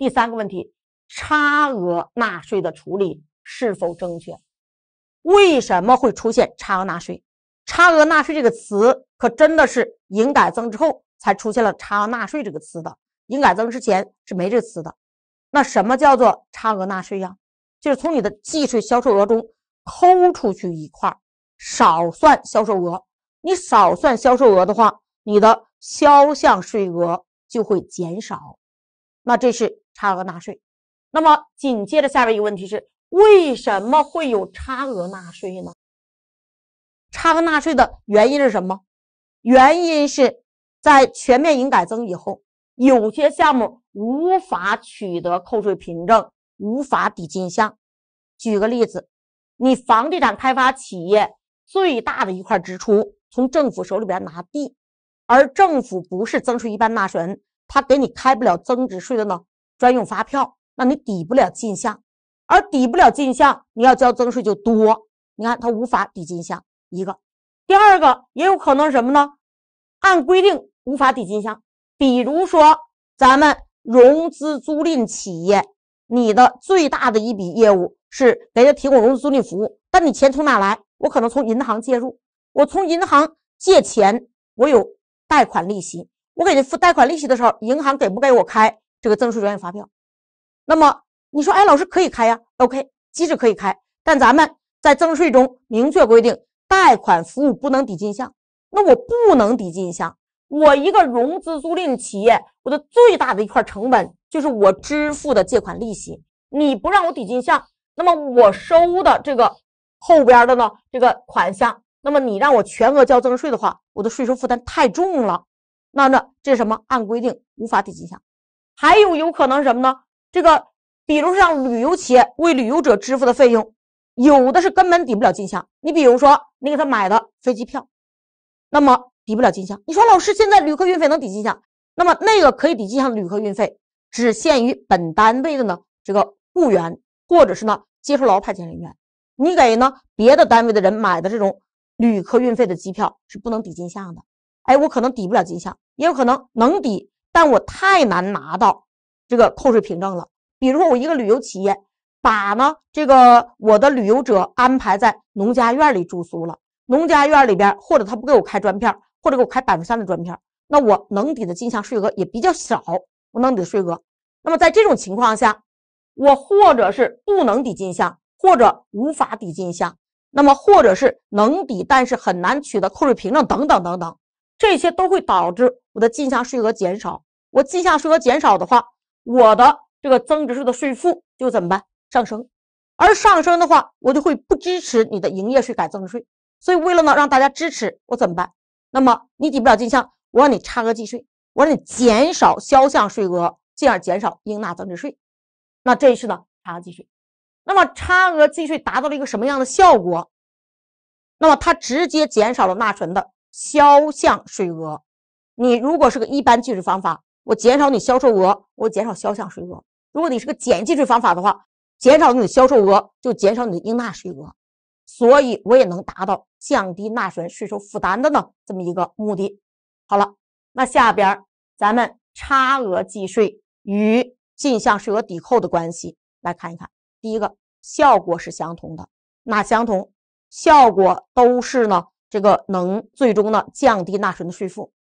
第三个问题，差额纳税的处理是否正确？为什么会出现差额纳税？差额纳税这个词可真的是营改增之后才出现了差额纳税这个词的，营改增之前是没这个词的。那什么叫做差额纳税呀？就是从你的计税销售额中抠出去一块，少算销售额。你少算销售额的话，你的销项税额就会减少。那这是差额纳税。那么紧接着下边一个问题是：为什么会有差额纳税呢？差额纳税的原因是什么？原因是在全面营改增以后，有些项目无法取得扣税凭证，无法抵进项。举个例子，你房地产开发企业最大的一块支出。从政府手里边拿地，而政府不是增税一般纳税人，他给你开不了增值税的呢专用发票，那你抵不了进项，而抵不了进项，你要交增税就多。你看他无法抵进项，一个，第二个也有可能什么呢？按规定无法抵进项，比如说咱们融资租赁企业，你的最大的一笔业务是给他提供融资租赁服务，但你钱从哪来？我可能从银行借入。我从银行借钱，我有贷款利息，我给你付贷款利息的时候，银行给不给我开这个增值税专用发票？那么你说，哎，老师可以开呀？OK，机制可以开，但咱们在增值税中明确规定，贷款服务不能抵进项。那我不能抵进项，我一个融资租赁企业，我的最大的一块成本就是我支付的借款利息。你不让我抵进项，那么我收的这个后边的呢，这个款项。那么你让我全额交增值税的话，我的税收负担太重了。那那这什么？按规定无法抵进项。还有有可能什么呢？这个，比如像旅游企业为旅游者支付的费用，有的是根本抵不了进项。你比如说你给他买的飞机票，那么抵不了进项。你说老师，现在旅客运费能抵进项？那么那个可以抵进项的旅客运费，只限于本单位的呢这个雇员或者是呢接受劳派遣人员。你给呢别的单位的人买的这种。旅客运费的机票是不能抵进项的，哎，我可能抵不了进项，也有可能能抵，但我太难拿到这个扣税凭证了。比如说，我一个旅游企业把呢这个我的旅游者安排在农家院里住宿了，农家院里边或者他不给我开专票，或者给我开百分之三的专票，那我能抵的进项税额也比较少，我能抵的税额。那么在这种情况下，我或者是不能抵进项，或者无法抵进项。那么，或者是能抵，但是很难取得扣税凭证等等等等，这些都会导致我的进项税额减少。我进项税额减少的话，我的这个增值税的税负就怎么办？上升。而上升的话，我就会不支持你的营业税改增值税。所以，为了呢让大家支持，我怎么办？那么你抵不了进项，我让你差额计税，我让你减少销项税额，进而减少应纳增值税。那这是呢差额计税。那么差额计税达到了一个什么样的效果？那么它直接减少了纳存的销项税额。你如果是个一般计税方法，我减少你销售额，我减少销项税额；如果你是个简计税方法的话，减少你的销售额就减少你的应纳税额。所以我也能达到降低纳税人税收负担的呢这么一个目的。好了，那下边咱们差额计税与进项税额抵扣的关系来看一看。第一个效果是相同的，哪相同？效果都是呢，这个能最终呢降低纳税人的税负，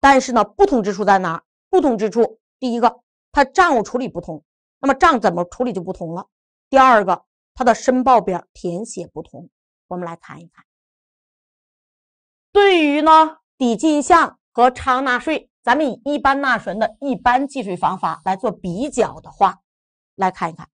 但是呢不同之处在哪？不同之处，第一个它账务处理不同，那么账怎么处理就不同了。第二个它的申报表填写不同，我们来看一看。对于呢抵进项和差纳税，咱们以一般纳税人的一般计税方法来做比较的话，来看一看。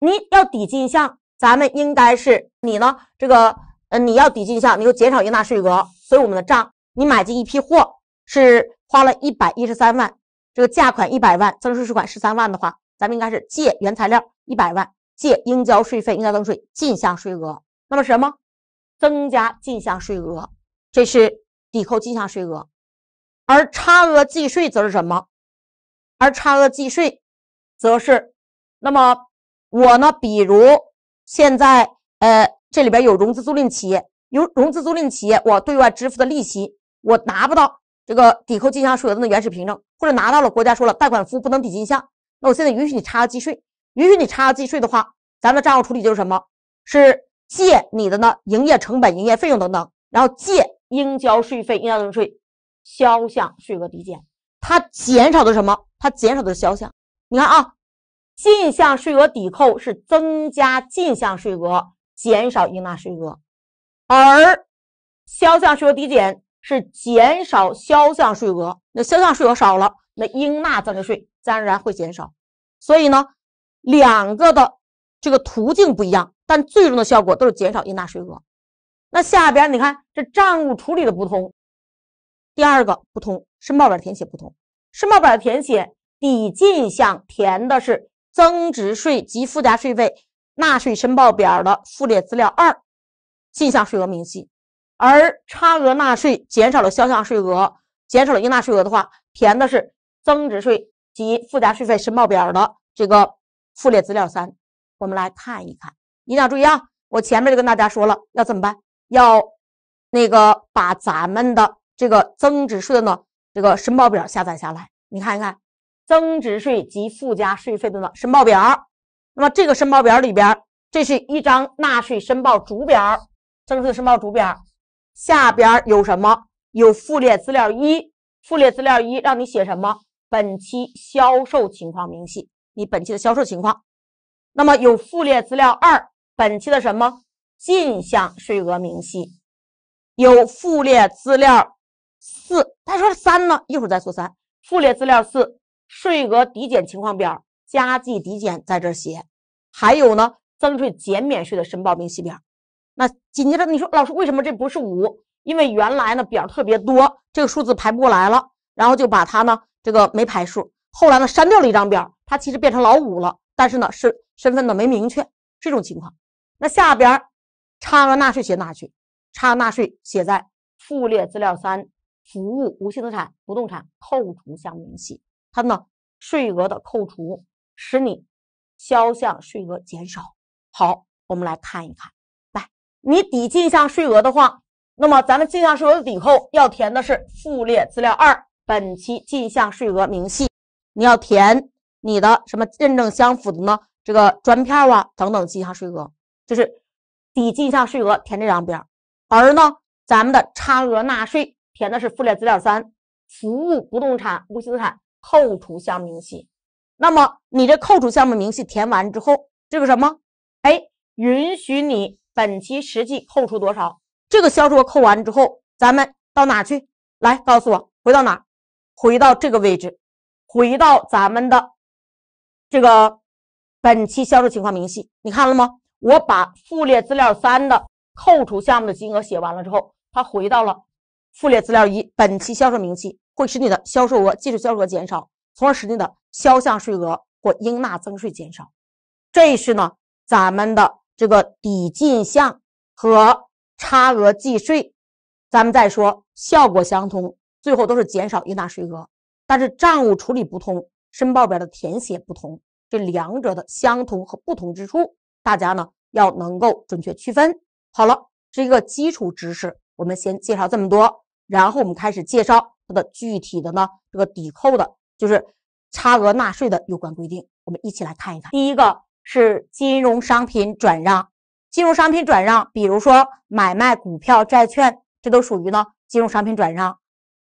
你要抵进项，咱们应该是你呢，这个呃，你要抵进项，你就减少应纳税额。所以我们的账，你买进一批货是花了一百一十三万，这个价款一百万，增值税税款十三万的话，咱们应该是借原材料一百万，借应交税费、应交增税进项税额。那么什么？增加进项税额，这是抵扣进项税额。而差额计税则是什么？而差额计税则是那么。我呢，比如现在，呃，这里边有融资租赁企业，有融资租赁企业，我对外支付的利息，我拿不到这个抵扣进项税额的原始凭证，或者拿到了，国家说了，贷款服务不能抵进项，那我现在允许你差额计税，允许你差额计税的话，咱们的账务处理就是什么？是借你的呢营业成本、营业费用等等，然后借应交税费、应交增值税销项税额抵减。它减少的什么？它减少的是销项。你看啊，进项税额抵扣是增加进项税额，减少应纳税额，而销项税额抵减是减少销项税额。那销项税额少了，那应纳增值税自然而然会减少。所以呢，两个的这个途径不一样，但最终的效果都是减少应纳税额。那下边你看这账务处理的不同，第二个不同，申报表填写不同，申报表填写。抵进项填的是增值税及附加税费纳税申报表的附列资料二进项税额明细，而差额纳税减少了销项税额，减少了应纳税额的话，填的是增值税及附加税费申报表的这个附列资料三。我们来看一看，一定要注意啊！我前面就跟大家说了，要怎么办？要那个把咱们的这个增值税的呢这个申报表下载下来，你看一看。增值税及附加税费的呢申报表，那么这个申报表里边，这是一张纳税申报主表，增值税申报主表下边有什么？有附列资料一，附列资料一让你写什么？本期销售情况明细，你本期的销售情况。那么有附列资料二，本期的什么？进项税额明细。有附列资料四，他说三呢，一会儿再说三。附列资料四。税额抵减情况表、加计抵减在这写，还有呢，增税减免税的申报明细表。那紧接着你说，老师为什么这不是五？因为原来呢表特别多，这个数字排不过来了，然后就把它呢这个没排数。后来呢删掉了一张表，它其实变成老五了，但是呢是身份呢没明确这种情况。那下边差额纳税写哪去？差额纳税写在附列资料三，服务无形资产不动产扣除项目明细。它呢，税额的扣除使你销项税额减少。好，我们来看一看。来，你抵进项税额的话，那么咱们进项税额抵扣要填的是附列资料二本期进项税额明细。你要填你的什么认证相符的呢？这个专票啊等等进项税额，就是抵进项税额填这两边。而呢，咱们的差额纳税填的是附列资料三服务不动产无形资产。扣除项明细，那么你这扣除项目明细填完之后，这个什么？哎，允许你本期实际扣除多少？这个销售额扣完之后，咱们到哪去？来告诉我，回到哪？回到这个位置，回到咱们的这个本期销售情况明细，你看了吗？我把附列资料三的扣除项目的金额写完了之后，它回到了附列资料一本期销售明细。会使你的销售额、计税销售额减少，从而使你的销项税额或应纳增税减少。这是呢，咱们的这个抵进项和差额计税，咱们再说效果相同，最后都是减少应纳税额。但是账务处理不同，申报表的填写不同，这两者的相同和不同之处，大家呢要能够准确区分。好了，这一个基础知识，我们先介绍这么多，然后我们开始介绍它。的具体的呢，这个抵扣的，就是差额纳税的有关规定，我们一起来看一看。第一个是金融商品转让，金融商品转让，比如说买卖股票、债券，这都属于呢金融商品转让。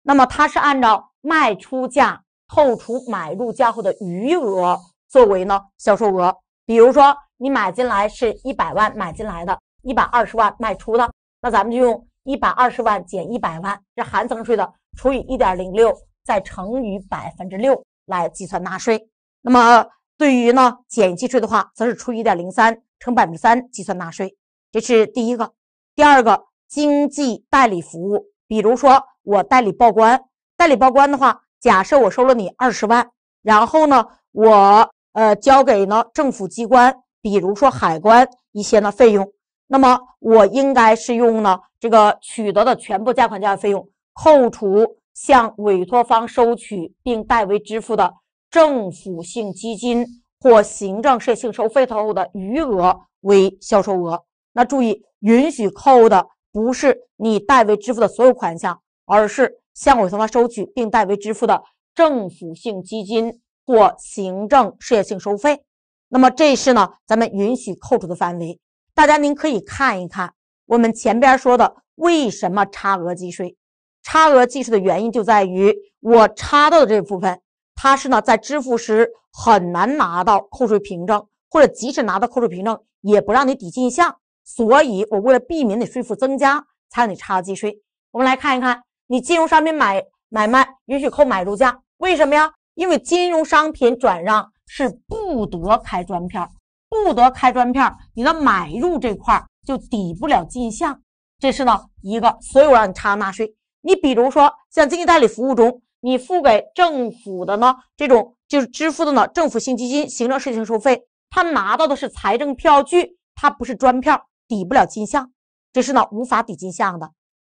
那么它是按照卖出价扣除买入价后的余额作为呢销售额。比如说你买进来是一百万买进来的，一百二十万卖出的，那咱们就用一百二十万减一百万，这含增值税的。除以一点零六，再乘以百分之六来计算纳税。那么对于呢减计税的话，则是除以一点零三乘百分之三计算纳税。这是第一个。第二个，经济代理服务，比如说我代理报关，代理报关的话，假设我收了你二十万，然后呢我呃交给呢政府机关，比如说海关一些呢费用，那么我应该是用呢这个取得的全部价款交易费用。扣除向委托方收取并代为支付的政府性基金或行政税性收费后的余额为销售额。那注意，允许扣的不是你代为支付的所有款项，而是向委托方收取并代为支付的政府性基金或行政事业性收费。那么这是呢，咱们允许扣除的范围。大家您可以看一看我们前边说的为什么差额计税？差额计税的原因就在于我差到的这部分，它是呢在支付时很难拿到扣税凭证，或者即使拿到扣税凭证，也不让你抵进项。所以我为了避免你税负增加，才让你差额计税。我们来看一看，你金融商品买买卖允许扣买入价，为什么呀？因为金融商品转让是不得开专票，不得开专票，你的买入这块就抵不了进项。这是呢一个，所以我让你差额纳税。你比如说，像经济代理服务中，你付给政府的呢，这种就是支付的呢，政府性基金行政事业性收费，他拿到的是财政票据，它不是专票，抵不了进项，这是呢无法抵进项的。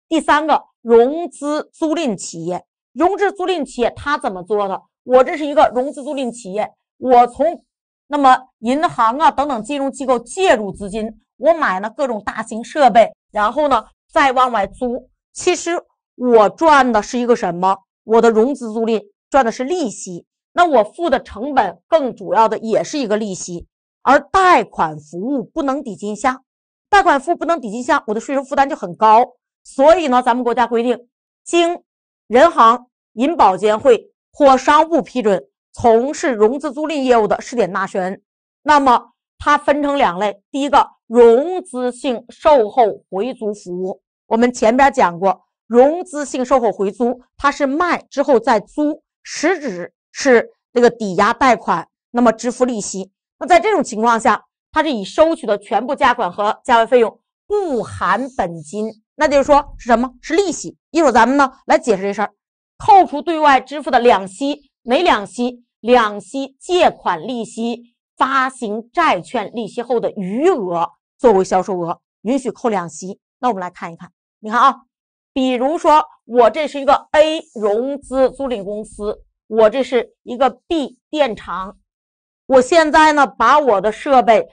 第三个，融资租赁企业，融资租赁企业它怎么做的？我这是一个融资租赁企业，我从那么银行啊等等金融机构借入资金，我买了各种大型设备，然后呢再往外租，其实。我赚的是一个什么？我的融资租赁赚的是利息，那我付的成本更主要的也是一个利息。而贷款服务不能抵进项，贷款服务不能抵进项，我的税收负担就很高。所以呢，咱们国家规定，经人行、银保监会或商务部批准从事融资租赁业务的试点纳税人，那么它分成两类。第一个，融资性售后回租服务，我们前边讲过。融资性售后回租，它是卖之后再租，实质是这个抵押贷款，那么支付利息。那在这种情况下，它是以收取的全部价款和价位费用不含本金，那就是说是什么？是利息。一会儿咱们呢来解释这事儿。扣除对外支付的两息，哪两息？两息借款利息、发行债券利息后的余额作为销售额，允许扣两息。那我们来看一看，你看啊。比如说，我这是一个 A 融资租赁公司，我这是一个 B 电厂，我现在呢把我的设备，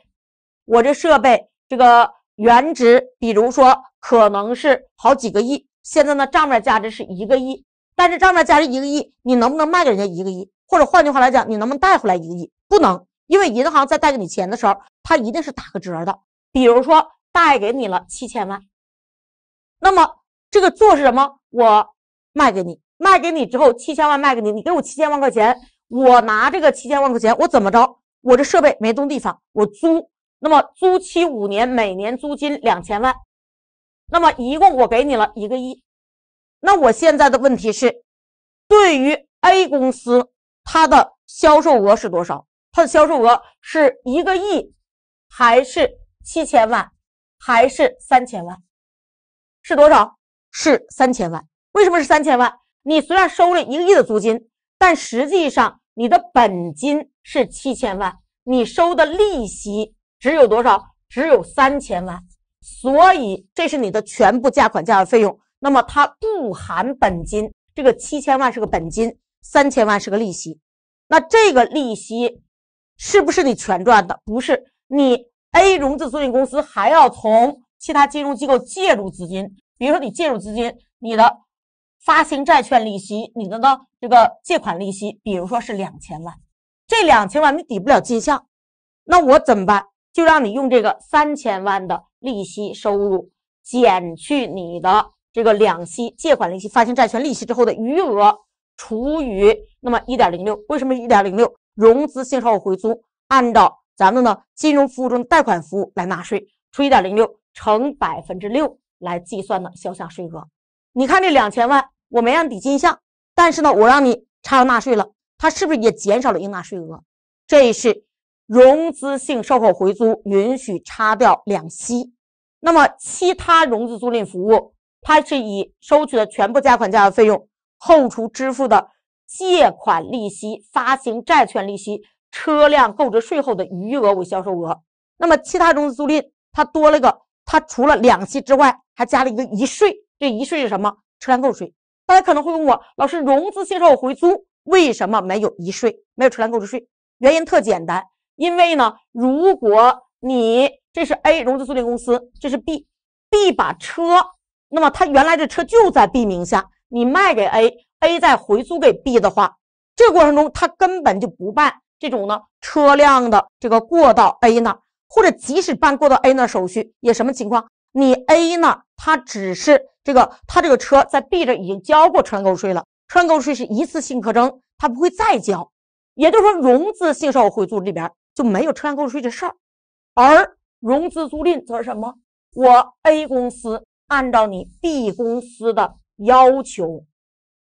我这设备这个原值，比如说可能是好几个亿，现在呢账面价值是一个亿，但是账面价值一个亿，你能不能卖给人家一个亿？或者换句话来讲，你能不能贷回来一个亿？不能，因为银行在贷给你钱的时候，它一定是打个折的。比如说贷给你了七千万，那么。这个做是什么？我卖给你，卖给你之后七千万卖给你，你给我七千万块钱，我拿这个七千万块钱，我怎么着？我这设备没动地方，我租，那么租期五年，每年租金两千万，那么一共我给你了一个亿。那我现在的问题是，对于 A 公司，它的销售额是多少？它的销售额是一个亿，还是七千万，还是三千万？是多少？是三千万，为什么是三千万？你虽然收了一个亿的租金，但实际上你的本金是七千万，你收的利息只有多少？只有三千万，所以这是你的全部价款价外费用。那么它不含本金，这个七千万是个本金，三千万是个利息。那这个利息是不是你全赚的？不是，你 A 融资租赁公司还要从其他金融机构借入资金。比如说，你借入资金，你的发行债券利息，你的呢这个借款利息，比如说是两千万，这两千万你抵不了进项，那我怎么办？就让你用这个三千万的利息收入减去你的这个两息借款利息、发行债券利息之后的余额，除以那么一点零六。为什么一点零六？融资性售后回租按照咱们呢金融服务中贷款服务来纳税，除一点零六乘百分之六。来计算的销项税额，你看这两千万我没让抵进项，但是呢，我让你差额纳税了，它是不是也减少了应纳税额？这是融资性售后回租允许差掉两息。那么其他融资租赁服务，它是以收取的全部价款价的费用扣除支付的借款利息、发行债券利息、车辆购置税后的余额为销售额。那么其他融资租赁它多了个。它除了两息之外，还加了一个一税。这一税是什么？车辆购置税。大家可能会问我，老师，融资性售回租为什么没有一税，没有车辆购置税？原因特简单，因为呢，如果你这是 A 融资租赁公司，这是 B，B 把车，那么它原来这车就在 B 名下，你卖给 A，A 再回租给 B 的话，这个过程中他根本就不办这种呢车辆的这个过到 A 那，或者即使办过到 A 那手续，也什么情况？你 A 呢，他只是这个他这个车在 B 这已经交过车购税了，车购税是一次性课征，他不会再交。也就是说，融资性售后回租里边就没有车辆购置税这事儿，而融资租赁则是什么？我 A 公司按照你 B 公司的要求，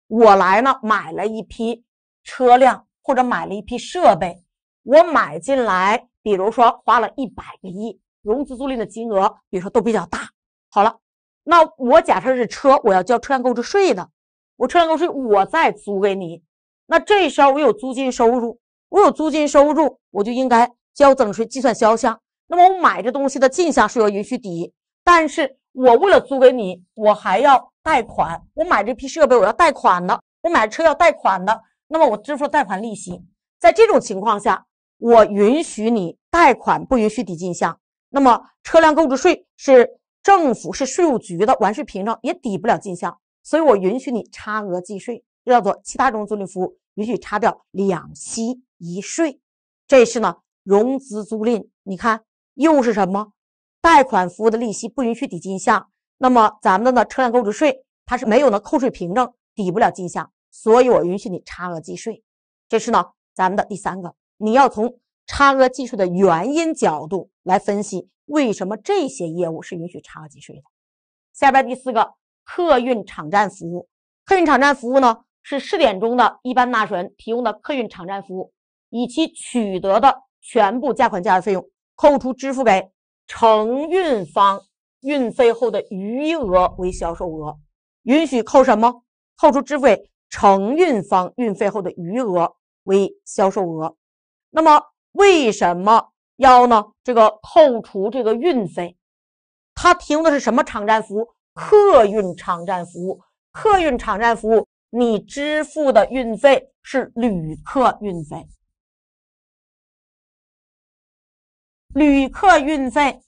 我来呢买了一批车辆或者买了一批设备，我买进来，比如说花了一百个亿，融资租赁的金额，比如说都比较大。好了，那我假设是车，我要交车辆购置税的，我车辆购置税我再租给你。那这时候我有租金收入，我有租金收入，我就应该交增值税，计算销项。那么我买这东西的进项税额允许抵，但是我为了租给你，我还要贷款。我买这批设备我要贷款的，我买车要贷款的，那么我支付贷款利息。在这种情况下，我允许你贷款，不允许抵进项。那么车辆购置税是政府是税务局的完税凭证，也抵不了进项，所以我允许你差额计税。叫做其他融资租赁服务允许差掉两息一税，这是呢融资租赁。你看又是什么？贷款服务的利息不允许抵进项。那么咱们的呢车辆购置税它是没有呢扣税凭证，抵不了进项，所以我允许你差额计税。这是呢咱们的第三个，你要从差额计税的原因角度来分析，为什么这些业务是允许差额计税的。下边第四个客运场站服务，客运场站服务呢？是试点中的一般纳税人提供的客运场站服务，以其取得的全部价款价的费用，扣除支付给承运方运费后的余额为销售额，允许扣什么？扣除支付给承运方运费后的余额为销售额。那么为什么要呢？这个扣除这个运费，他提供的是什么场站服务？客运场站服务，客运场站服务。你支付的运费是旅客运费，旅客运费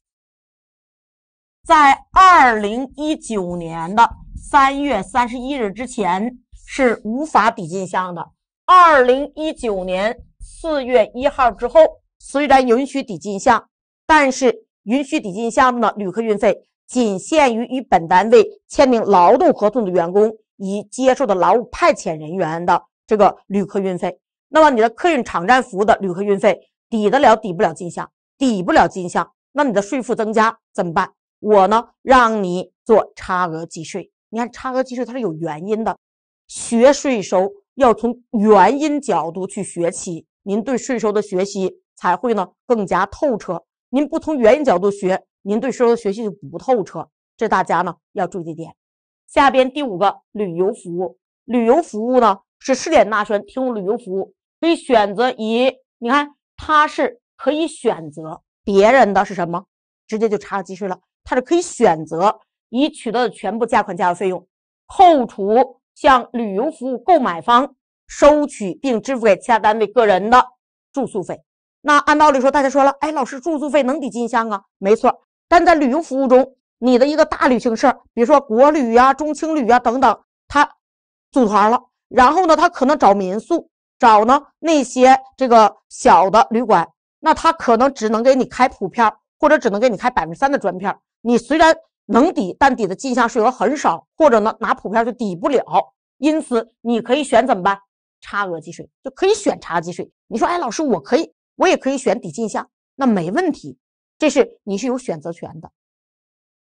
在二零一九年的三月三十一日之前是无法抵进项的。二零一九年四月一号之后，虽然允许抵进项，但是允许抵进项的，旅客运费仅限于与本单位签订劳动合同的员工。以接受的劳务派遣人员的这个旅客运费，那么你的客运场站服务的旅客运费抵得了抵不了进项，抵不了进项，那你的税负增加怎么办？我呢让你做差额计税。你看差额计税它是有原因的，学税收要从原因角度去学起，您对税收的学习才会呢更加透彻。您不从原因角度学，您对税收的学习就不透彻，这大家呢要注意这点。下边第五个旅游服务，旅游服务呢是试点纳税人提供旅游服务，可以选择以你看它是可以选择别人的是什么，直接就差额计税了。它是可以选择已取得的全部价款价格费用，扣除向旅游服务购买方收取并支付给其他单位个人的住宿费。那按道理说，大家说了，哎，老师住宿费能抵进项啊？没错，但在旅游服务中。你的一个大旅行社，比如说国旅呀、中青旅呀等等，他组团了，然后呢，他可能找民宿，找呢那些这个小的旅馆，那他可能只能给你开普票，或者只能给你开百分之三的专票。你虽然能抵，但抵的进项税额很少，或者呢拿普票就抵不了。因此，你可以选怎么办？差额计税就可以选差额计税。你说，哎，老师，我可以，我也可以选抵进项，那没问题，这是你是有选择权的。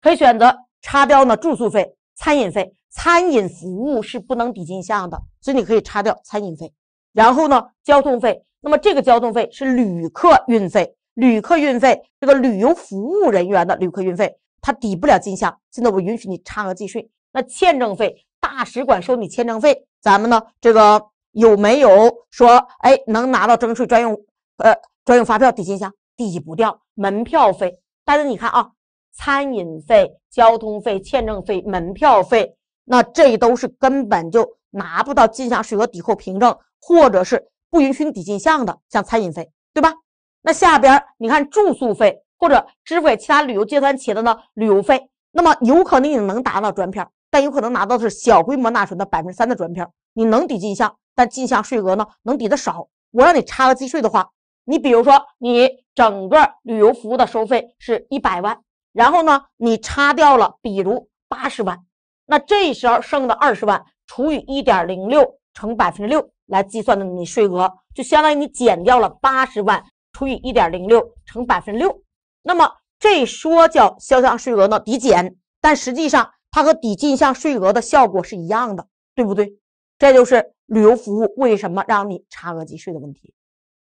可以选择差掉呢住宿费、餐饮费，餐饮服务是不能抵进项的，所以你可以差掉餐饮费。然后呢，交通费，那么这个交通费是旅客运费，旅客运费这个旅游服务人员的旅客运费，它抵不了进项，现在我允许你差额计税。那签证费，大使馆收你签证费，咱们呢这个有没有说哎能拿到征税专用呃专用发票抵进项？抵不掉。门票费，大家你看啊。餐饮费、交通费、签证费、门票费，那这都是根本就拿不到进项税额抵扣凭证，或者是不允许你抵进项的，像餐饮费，对吧？那下边你看住宿费或者支付给其他旅游集团企业的呢旅游费，那么有可能你能拿到专票，但有可能拿到的是小规模纳税的百分之三的专票，你能抵进项，但进项税额呢能抵的少。我让你差额计税的话，你比如说你整个旅游服务的收费是一百万，然后呢你差掉了比如八十万，那这时候剩的二十万除以一点零六乘百分之六来计算的你税额，就相当于你减掉了八十万除以一点零六乘百分之六。那么这说叫销项税额呢抵减，但实际上它和抵进项税额的效果是一样的，对不对？这就是旅游服务为什么让你差额计税的问题。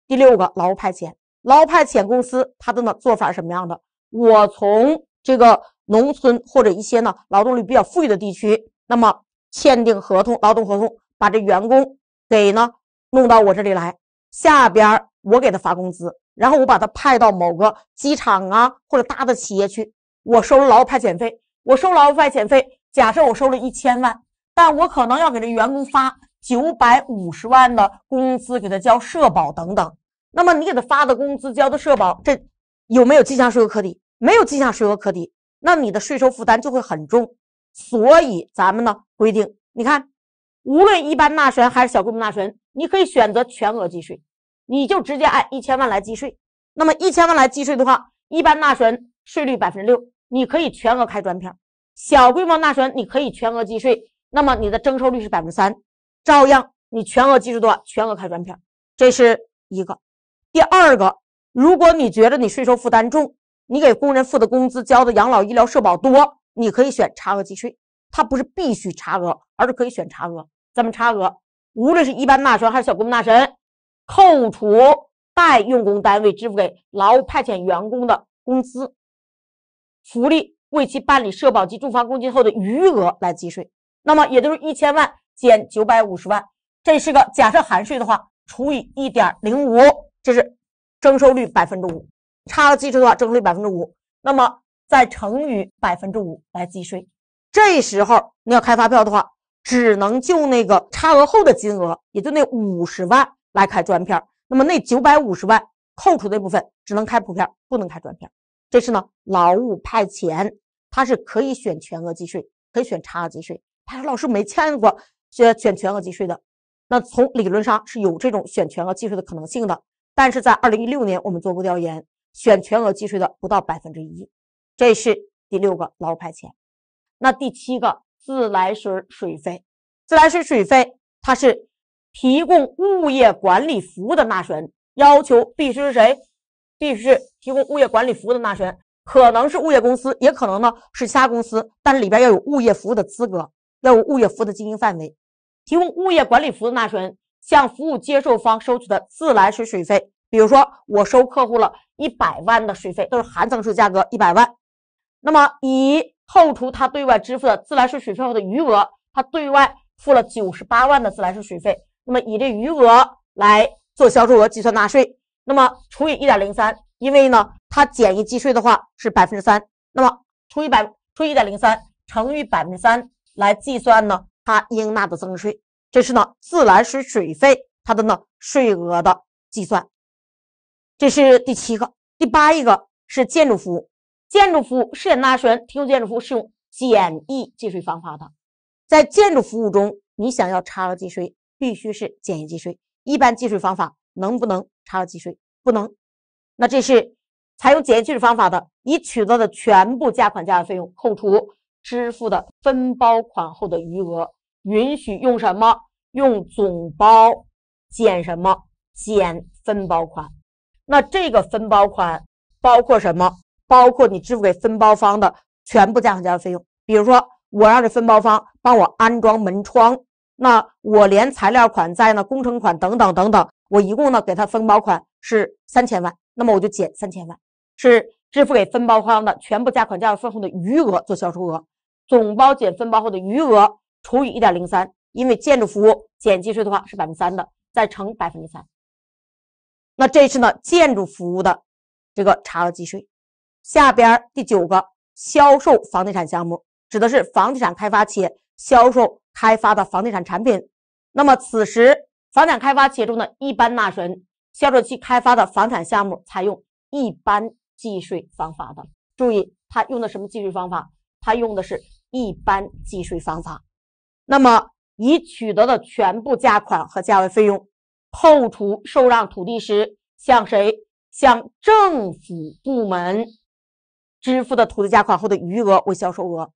第六个，劳务派遣，劳务派遣公司它的呢做法什么样的？我从这个农村或者一些呢劳动力比较富裕的地区，那么签订合同，劳动合同，把这员工给呢弄到我这里来，下边我给他发工资，然后我把他派到某个机场啊或者大的企业去，我收了劳务派遣费，我收劳务派遣费，假设我收了一千万。但我可能要给这员工发九百五十万的工资，给他交社保等等。那么你给他发的工资、交的社保，这有没有进项税额可抵？没有进项税额可抵，那你的税收负担就会很重。所以咱们呢规定，你看，无论一般纳税人还是小规模纳税人，你可以选择全额计税，你就直接按一千万来计税。那么一千万来计税的话，一般纳税人税率百分之六，你可以全额开专票；小规模纳税人你可以全额计税。那么你的征收率是百分之三，照样你全额计税多少？全额开专票，这是一个。第二个，如果你觉得你税收负担重，你给工人付的工资、交的养老医疗社保多，你可以选差额计税。它不是必须差额，而是可以选差额。怎么差额？无论是一般纳税人还是小规模纳税人，扣除代用工单位支付给劳务派遣员工的工资、福利，为其办理社保及住房公积金后的余额来计税。那么也就是一千万减九百五十万，这是个假设含税的话，除以一点零五，这是征收率百分之五。差额计税的话，征收率百分之五，那么再乘以百分之五来计税。这时候你要开发票的话，只能就那个差额后的金额，也就那五十万来开专票。那么那九百五十万扣除的部分，只能开普票，不能开专票。这是呢，劳务派遣，它是可以选全额计税，可以选差额计税。他说：“老师没签过选选全额计税的，那从理论上是有这种选全额计税的可能性的。但是在二零一六年，我们做过调研，选全额计税的不到百分之一。这是第六个劳务派遣。那第七个自来水水费，自来水水费它是提供物业管理服务的纳税人，要求必须是谁？必须是提供物业管理服务的纳税人，可能是物业公司，也可能呢是其他公司，但是里边要有物业服务的资格。”要有物业服务的经营范围，提供物业管理服务的纳税人向服务接受方收取的自来水水费，比如说我收客户了一百万的水费，都是含增值税价格一百万，那么以扣除他对外支付的自来水水费后的余额，他对外付了九十八万的自来水水费，那么以这余额来做销售额计算纳税，那么除以一点零三，因为呢他简易计税的话是百分之三，那么除以百除以一点零三乘以百分之三。来计算呢，它应纳的增值税，这是呢自来水水费它的呢税额的计算，这是第七个。第八一个是建筑服务，建筑服务试点纳税人提供建筑服务是用简易计税方法的，在建筑服务中，你想要差额计税，必须是简易计税。一般计税方法能不能差额计税？不能。那这是采用简易计税方法的，已取得的全部价款价格费用扣除。支付的分包款后的余额，允许用什么？用总包减什么？减分包款。那这个分包款包括什么？包括你支付给分包方的全部价款价格费用。比如说，我让这分包方帮我安装门窗，那我连材料款在呢，工程款等等等等，我一共呢给他分包款是三千万，那么我就减三千万，是支付给分包方的全部价款价格费用的余额做销售额。总包减分包后的余额除以一点零三，因为建筑服务减计税的话是百分之三的，再乘百分之三。那这是呢建筑服务的这个差额计税。下边第九个销售房地产项目，指的是房地产开发企业销售开发的房地产产品。那么此时房产开发企业中的一般纳税人销售其开发的房产项目采用一般计税方法的。注意，他用的什么计税方法？他用的是。一般计税方法，那么已取得的全部价款和价位费用，扣除受让土地时向谁向政府部门支付的土地价款后的余额为销售额。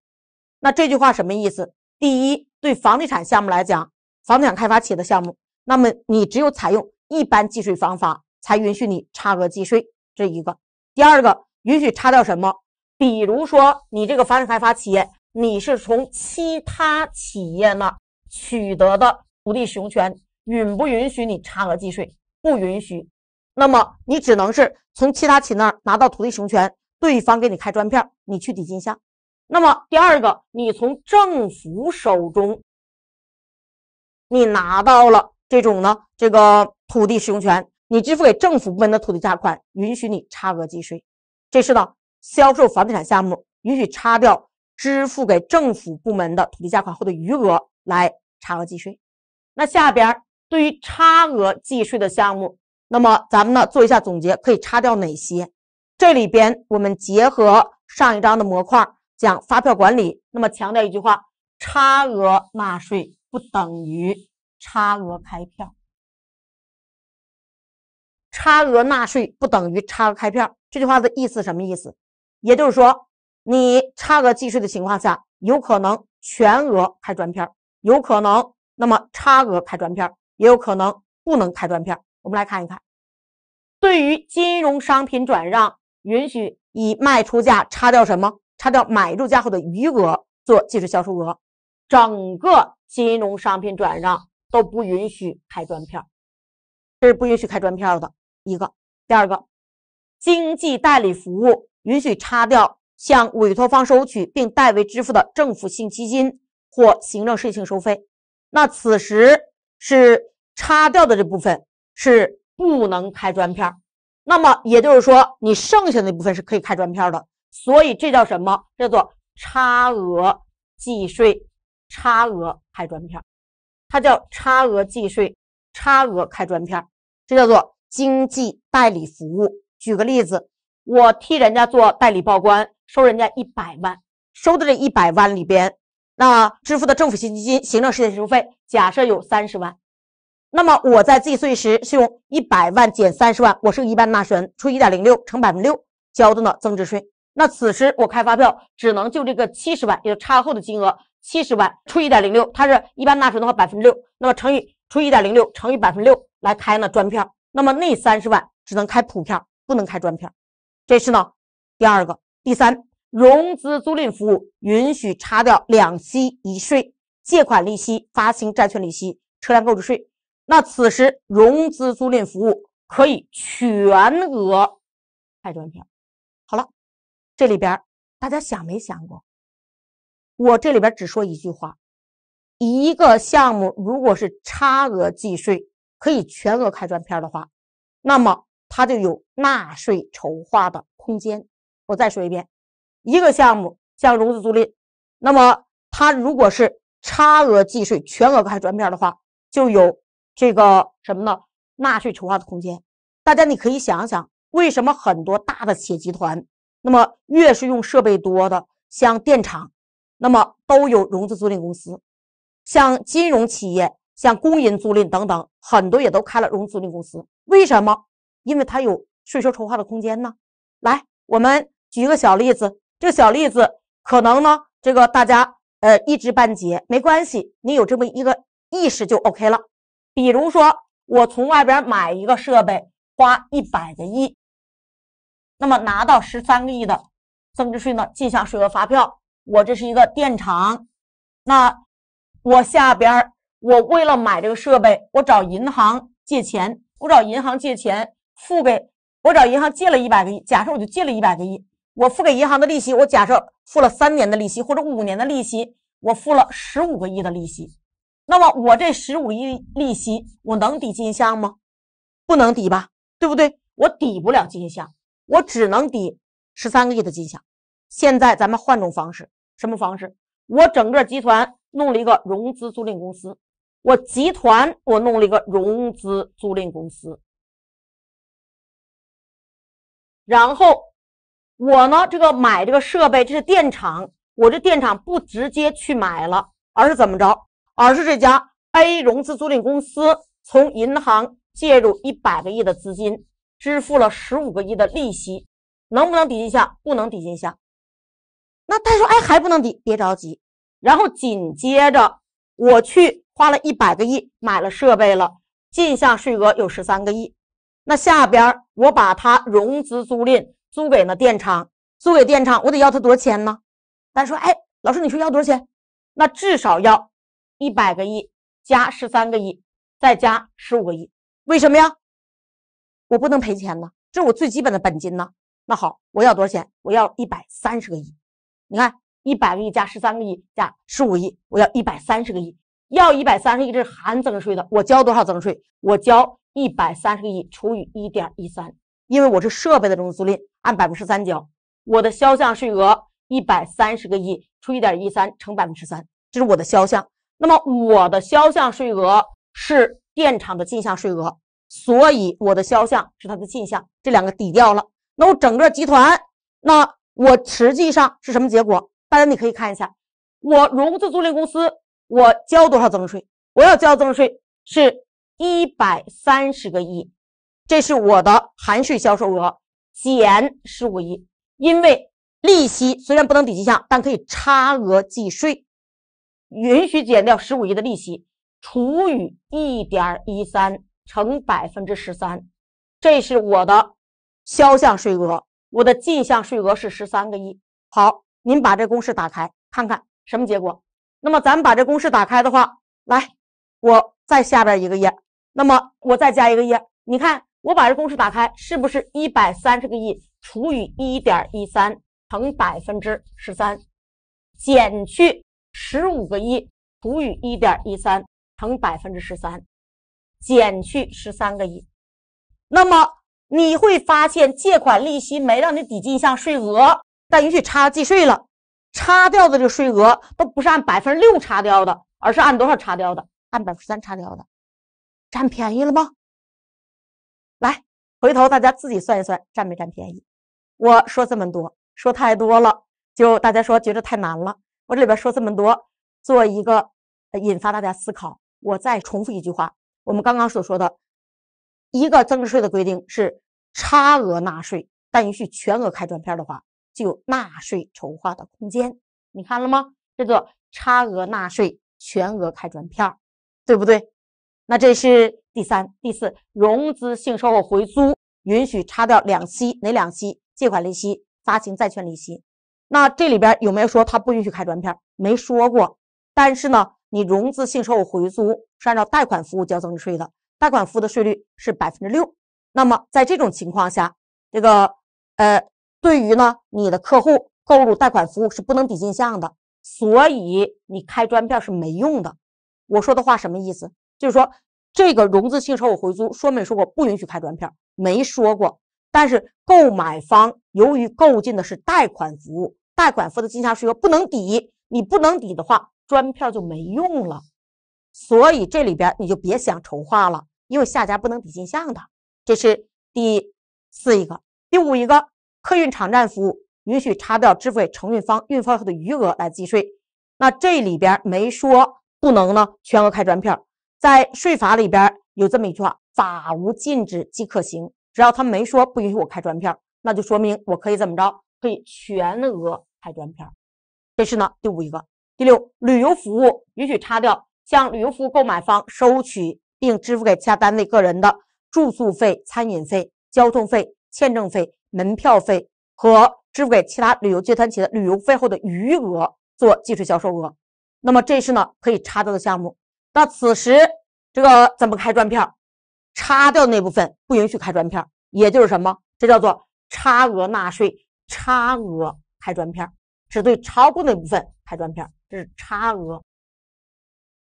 那这句话什么意思？第一，对房地产项目来讲，房地产开发企业的项目，那么你只有采用一般计税方法，才允许你差额计税，这一个。第二个，允许差掉什么？比如说你这个房地产开发企业，你是从其他企业那取得的土地使用权，允不允许你差额计税？不允许。那么你只能是从其他企业那儿拿到土地使用权，对方给你开专票，你去抵进项。那么第二个，你从政府手中，你拿到了这种呢这个土地使用权，你支付给政府部门的土地价款，允许你差额计税。这是呢销售房地产项目允许差掉支付给政府部门的土地价款后的余额来差额计税。那下边对于差额计税的项目，那么咱们呢做一下总结，可以差掉哪些？这里边我们结合上一章的模块。讲发票管理，那么强调一句话：差额纳税不等于差额开票。差额纳税不等于差额开票。这句话的意思什么意思？也就是说，你差额计税的情况下，有可能全额开专票，有可能那么差额开专票，也有可能不能开专票。我们来看一看，对于金融商品转让，允许以卖出价差掉什么？差掉买入价后的余额做计税销售额，整个金融商品转让都不允许开专票，这是不允许开专票的一个。第二个，经纪代理服务允许差掉向委托方收取并代为支付的政府性基金或行政事业性收费，那此时是差掉的这部分是不能开专票。那么也就是说，你剩下那部分是可以开专票的。所以这叫什么？叫做差额计税，差额开专票，它叫差额计税，差额开专票，这叫做经济代理服务。举个例子，我替人家做代理报关，收人家一百万，收的这一百万里边，那支付的政府性基金、行政事业收费，假设有三十万，那么我在计税时是用一百万减三十万，我是个一般纳税人，除一点零六乘百分之六，交的呢增值税。那此时我开发票只能就这个七十万，也就差后的金额七十万除一点零六，它是一般纳税的话百分之六，那么乘以除一点零六乘以百分之六来开呢专票，那么那三十万只能开普票，不能开专票。这是呢第二个，第三，融资租赁服务允许差掉两息一税、借款利息、发行债券利息、车辆购置税。那此时融资租赁服务可以全额开专票。好了。这里边大家想没想过？我这里边只说一句话：一个项目如果是差额计税，可以全额开专票的话，那么它就有纳税筹划的空间。我再说一遍，一个项目像融资租赁，那么它如果是差额计税，全额开专票的话，就有这个什么呢？纳税筹划的空间。大家你可以想想，为什么很多大的企业集团？那么越是用设备多的，像电厂，那么都有融资租赁公司；像金融企业，像公银租赁等等，很多也都开了融资租赁公司。为什么？因为它有税收筹划的空间呢。来，我们举个小例子，这个小例子可能呢，这个大家呃一知半解，没关系，你有这么一个意识就 OK 了。比如说，我从外边买一个设备，花一百个亿。那么拿到十三个亿的增值税呢进项税额发票，我这是一个电厂，那我下边我为了买这个设备，我找银行借钱，我找银行借钱付给我找银行借了一百个亿，假设我就借了一百个亿，我付给银行的利息，我假设付了三年的利息或者五年的利息，我付了十五个亿的利息，那么我这十五亿利息我能抵进项吗？不能抵吧，对不对？我抵不了进项。我只能抵十三个亿的进项。现在咱们换种方式，什么方式？我整个集团弄了一个融资租赁公司，我集团我弄了一个融资租赁公司，然后我呢，这个买这个设备，这是电厂，我这电厂不直接去买了，而是怎么着？而是这家 A 融资租赁公司从银行借入一百个亿的资金，支付了十五个亿的利息，能不能抵进项？不能抵进项。那他说，哎，还不能抵，别着急。然后紧接着我去花了一百个亿买了设备了，进项税额有十三个亿。那下边我把它融资租赁租给了电厂，租给电厂，我得要他多少钱呢？咱说，哎，老师，你说要多少钱？那至少要一百个亿加十三个亿，再加十五个亿。为什么呀？我不能赔钱呢，这是我最基本的本金呢。那好，我要多少钱？我要一百三十个亿。你看，一百个亿加十三个亿加十五亿，我要一百三十个亿。要一百三十亿，这是含增值税的。我交多少增值税？我交。一百三十个亿除以一点一三，因为我是设备的融资租赁，按百分之三交。我的销项税额一百三十个亿除一点一三乘百分之三，这是我的销项。那么我的销项税额是电厂的进项税额，所以我的销项是它的进项，这两个抵掉了。那我整个集团，那我实际上是什么结果？大家你可以看一下，我融资租赁公司我交多少增值税？我要交增值税是。一百三十个亿，这是我的含税销售额减十五亿，因为利息虽然不能抵进项，但可以差额计税，允许减掉十五亿的利息，除以一点一三乘百分之十三，这是我的销项税额，我的进项税额是十三个亿。好，您把这公式打开看看什么结果？那么咱们把这公式打开的话，来，我再下边一个页。那么我再加一个页，你看我把这公式打开，是不是一百三十个亿除以一点一三乘百分之十三，减去十五个亿除以一点一三乘百分之十三，减去十三个亿。那么你会发现借款利息没让你抵进项税额，但允许差计税了。差掉的这个税额都不是按百分之六差掉的，而是按多少差掉的？按百分之三差掉的。占便宜了吗？来，回头大家自己算一算，占没占便宜？我说这么多，说太多了，就大家说觉得太难了。我这里边说这么多，做一个引发大家思考。我再重复一句话：我们刚刚所说的，一个增值税的规定是差额纳税，但允许全额开专片的话，就有纳税筹划的空间。你看了吗？这个差额纳税，全额开专片，对不对？那这是第三、第四，融资性售后回租允许差掉两息，哪两息？借款利息、发行债券利息。那这里边有没有说它不允许开专片？没说过。但是呢，你融资性售后回租是按照贷款服务交增值税的，贷款服务的税率是百分之六。那么在这种情况下，这个呃，对于呢你的客户购入贷款服务是不能抵进项的，所以你开专票是没用的。我说的话什么意思？就是说，这个融资性售后回租说没说过不允许开专片？没说过。但是购买方由于购进的是贷款服务，贷款服务的进项税额不能抵，你不能抵的话，专票就没用了。所以这里边你就别想筹划了，因为下家不能抵进项的。这是第四一个，第五一个，客运场站服务允许差掉支付给承运方运费后的余额来计税。那这里边没说不能呢，全额开专票。在税法里边有这么一句话：“法无禁止即可行。”只要他没说不允许我开专票，那就说明我可以怎么着？可以全额开专票。这是呢第五一个。第六，旅游服务允许差掉向旅游服务购买方收取并支付给其他单位个人的住宿费、餐饮费、交通费、签证费、门票费和支付给其他旅游集团企业的旅游费后的余额做计税销售额。那么这是呢可以差掉的项目。那此时这个怎么开专票？差掉那部分不允许开专票，也就是什么？这叫做差额纳税，差额开专票，只对超过那部分开专票，这是差额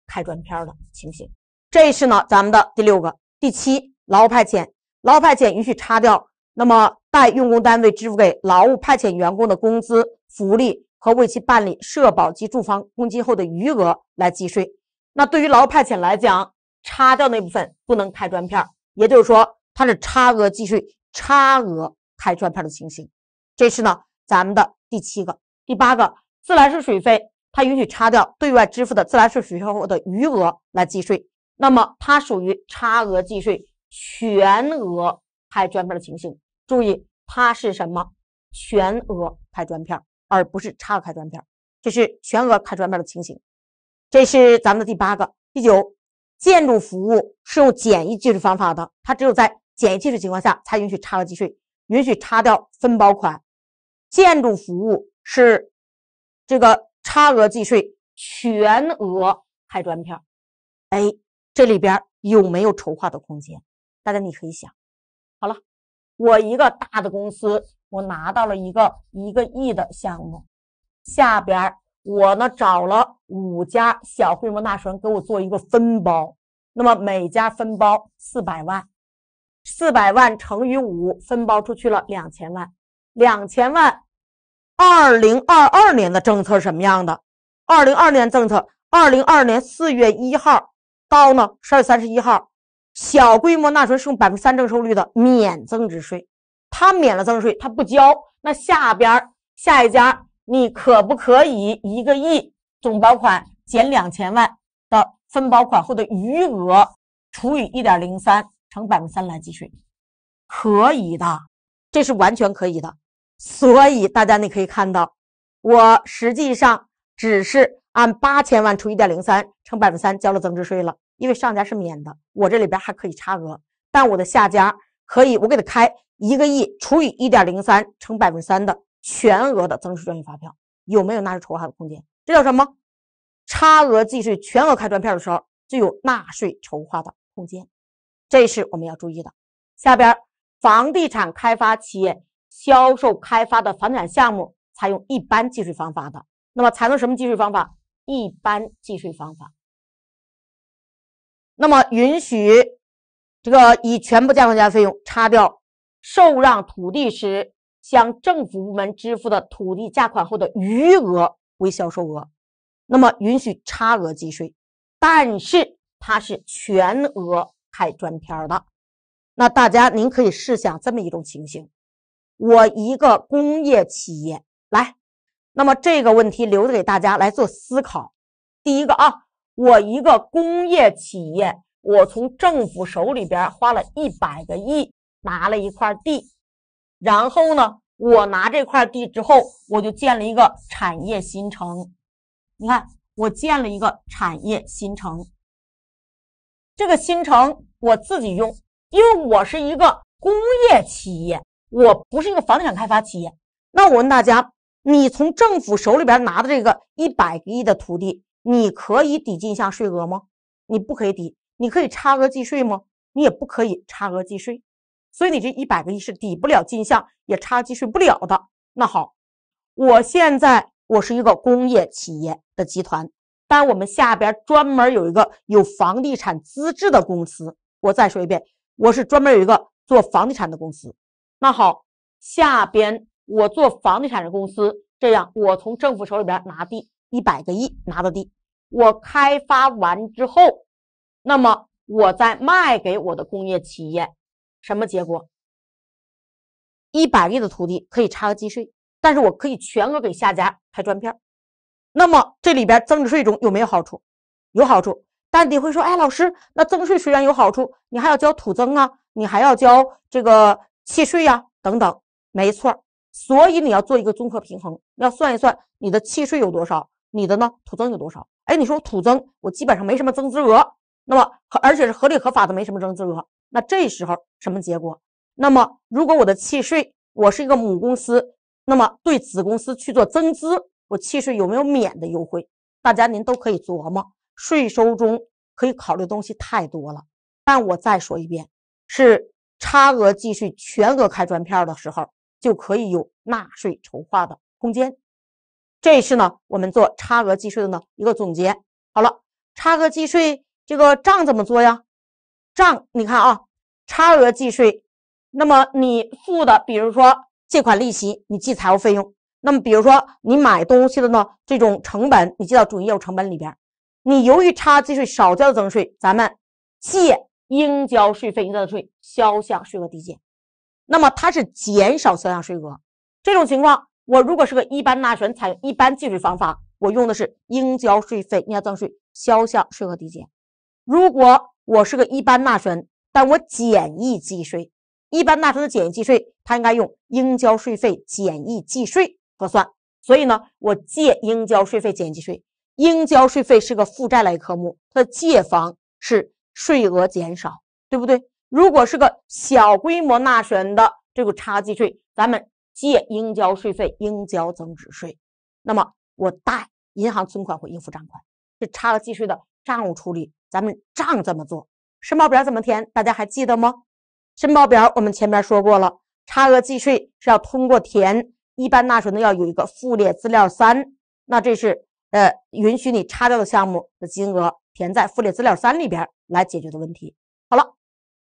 开专票的情形。这是呢咱们的第六个、第七劳务派遣，劳务派遣允许差掉那么代用工单位支付给劳务派遣员工的工资、福利和为其办理社保及住房公积后的余额来计税。那对于劳务派遣来讲，差掉那部分不能开专片，也就是说它是差额计税、差额开专片的情形。这是呢咱们的第七个、第八个自来水水费它允许差掉对外支付的自来水水费后的余额来计税，那么它属于差额计税全额开专片的情形。注意，它是什么？全额开专片，而不是差额开专片。这是全额开专片的情形。这是咱们的第八个、第九。建筑服务是用简易计税方法的，它只有在简易计税情况下才允许差额计税，允许差掉分包款。建筑服务是这个差额计税全额开专票。哎，这里边有没有筹划的空间？大家你可以想。好了，我一个大的公司，我拿到了一个一个亿的项目，下边。我呢找了五家小规模纳税人给我做一个分包，那么每家分包四百万，四百万乘以五，分包出去了两千万，两千万。二零二二年的政策是什么样的？二零二年政策，二零二二年四月一号到呢十二月三十一号，小规模纳税人是用百分之三征收率的免增值税，他免了增值税，他不交，那下边下一家。你可不可以一个亿总保款减两千万的分包款后的余额除以一点零三乘百分之三来计税？可以的，这是完全可以的。所以大家你可以看到，我实际上只是按八千万除一点零三乘百分之三交了增值税了，因为上家是免的，我这里边还可以差额，但我的下家可以，我给他开一个亿除以一点零三乘百分之三的。全额的增值专用发票有没有纳税筹划的空间？这叫什么？差额计税全额开专票的时候就有纳税筹划的空间，这是我们要注意的。下边，房地产开发企业销售开发的房产项目采用一般计税方法的，那么采用什么计税方法？一般计税方法。那么允许这个以全部加工价费用差掉受让土地时。向政府部门支付的土地价款后的余额为销售额，那么允许差额计税，但是它是全额开专票的。那大家您可以试想这么一种情形：我一个工业企业来，那么这个问题留着给大家来做思考。第一个啊，我一个工业企业，我从政府手里边花了一百个亿拿了一块地。然后呢，我拿这块地之后，我就建了一个产业新城。你看，我建了一个产业新城。这个新城我自己用，因为我是一个工业企业，我不是一个房地产开发企业。那我问大家，你从政府手里边拿的这个一百个亿的土地，你可以抵进项税额吗？你不可以抵。你可以差额计税吗？你也不可以差额计税。所以你这一百个亿是抵不了进项，也差计税不了的。那好，我现在我是一个工业企业的集团，但我们下边专门有一个有房地产资质的公司。我再说一遍，我是专门有一个做房地产的公司。那好，下边我做房地产的公司，这样我从政府手里边拿地一百个亿拿的地，我开发完之后，那么我再卖给我的工业企业。什么结果？一百亿的土地可以差个计税，但是我可以全额给下家拍专片。那么这里边增值税中有没有好处？有好处。但你会说，哎，老师，那增税虽然有好处，你还要交土增啊，你还要交这个契税呀，等等。没错，所以你要做一个综合平衡，要算一算你的契税有多少，你的呢土增有多少。哎，你说土增我基本上没什么增值额，那么而且是合理合法的，没什么增值额。那这时候什么结果？那么如果我的契税，我是一个母公司，那么对子公司去做增资，我契税有没有免的优惠？大家您都可以琢磨。税收中可以考虑的东西太多了。但我再说一遍，是差额计税全额开专票的时候，就可以有纳税筹划的空间。这是呢，我们做差额计税的呢一个总结。好了，差额计税这个账怎么做呀？账，你看啊，差额计税，那么你付的，比如说借款利息，你记财务费用；那么比如说你买东西的呢，这种成本你记到主营业务成本里边。你由于差额计税少交的增值税，咱们借应交税费应交的税销项税额递减，那么它是减少销项税额。这种情况，我如果是个一般纳税人，采用一般计税方法，我用的是应交税费、应交增值税销项税额递减。如果我是个一般纳税人，但我简易计税，一般纳税人的简易计税，它应该用应交税费简易计税核算。所以呢，我借应交税费简易计税，应交税费是个负债类科目，它的借方是税额减少，对不对？如果是个小规模纳税人的这个差额计税，咱们借应交税费应交增值税，那么我贷银行存款或应付账款，这差额计税的账务处理，咱们账怎么做？申报表怎么填？大家还记得吗？申报表我们前面说过了，差额计税是要通过填一般纳税人要有一个附列资料三，那这是呃允许你差掉的项目的金额填在附列资料三里边来解决的问题。好了，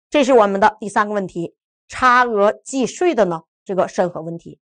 这是我们的第三个问题，差额计税的呢这个审核问题。